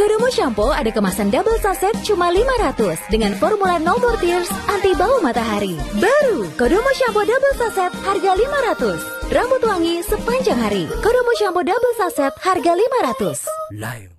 Kodomo Shampoo ada kemasan double saset cuma 500 dengan formula no more tears anti bau matahari. Baru Kodomo Shampoo double saset harga 500. Rambut wangi sepanjang hari. Kodomo Shampoo double saset harga 500. Live.